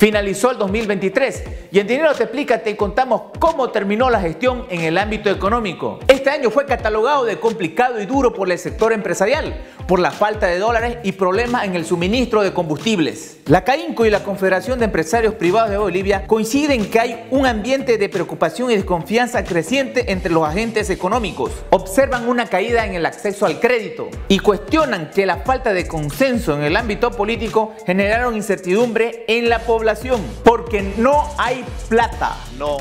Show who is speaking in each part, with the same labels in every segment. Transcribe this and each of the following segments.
Speaker 1: Finalizó el 2023 y en Dinero Te Explica te contamos cómo terminó la gestión en el ámbito económico. Este año fue catalogado de complicado y duro por el sector empresarial, por la falta de dólares y problemas en el suministro de combustibles. La CAINCO y la Confederación de Empresarios Privados de Bolivia coinciden que hay un ambiente de preocupación y desconfianza creciente entre los agentes económicos. Observan una caída en el acceso al crédito y cuestionan que la falta de consenso en el ámbito político generaron incertidumbre en la población porque no hay plata.
Speaker 2: No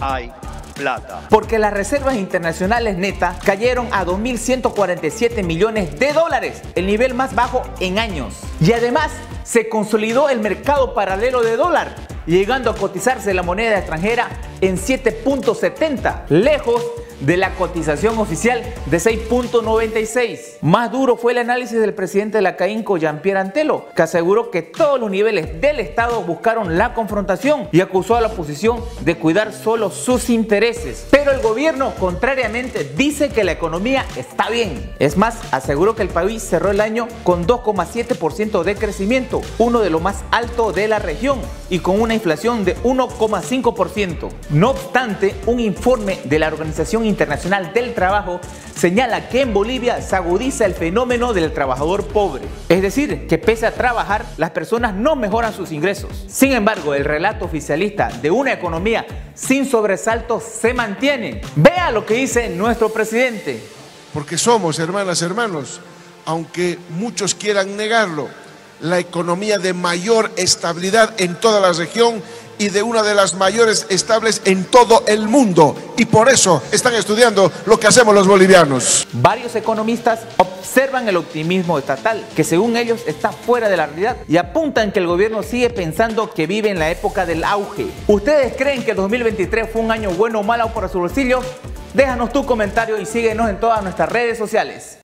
Speaker 2: hay plata.
Speaker 1: Porque las reservas internacionales netas cayeron a 2.147 millones de dólares, el nivel más bajo en años. Y además se consolidó el mercado paralelo de dólar, llegando a cotizarse la moneda extranjera en 7.70, lejos de la cotización oficial de 6.96. Más duro fue el análisis del presidente de la CAINCO, Jean-Pierre Antelo, que aseguró que todos los niveles del Estado buscaron la confrontación y acusó a la oposición de cuidar solo sus intereses. Pero el gobierno, contrariamente, dice que la economía está bien. Es más, aseguró que el país cerró el año con 2,7% de crecimiento, uno de los más altos de la región, y con una inflación de 1,5%. No obstante, un informe de la Organización Internacional del Trabajo señala que en Bolivia se agudiza el fenómeno del trabajador pobre. Es decir, que pese a trabajar, las personas no mejoran sus ingresos. Sin embargo, el relato oficialista de una economía sin sobresaltos se mantiene. Vea lo que dice nuestro presidente.
Speaker 3: Porque somos, hermanas, hermanos, aunque muchos quieran negarlo, la economía de mayor estabilidad en toda la región y de una de las mayores estables en todo el mundo. Y por eso están estudiando lo que hacemos los bolivianos.
Speaker 1: Varios economistas observan el optimismo estatal, que según ellos está fuera de la realidad, y apuntan que el gobierno sigue pensando que vive en la época del auge. ¿Ustedes creen que 2023 fue un año bueno o malo para su bolsillo? Déjanos tu comentario y síguenos en todas nuestras redes sociales.